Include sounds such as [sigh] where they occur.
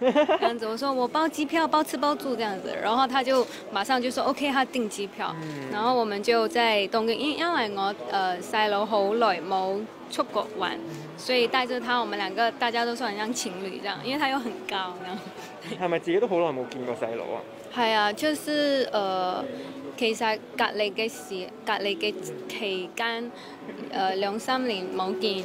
[laughs] 这样子，我说我包机票、包吃包住这样子，然后他就马上就说 OK，他订机票，然后我们就在东京，因因为我呃细佬好耐冇出国玩，所以带着他，我们两个大家都算像情侣这样，因为他又很高，然后咪自己都好耐冇见过细佬啊。系啊，就是呃，其实隔离嘅时、隔离嘅期间，呃两三年冇见。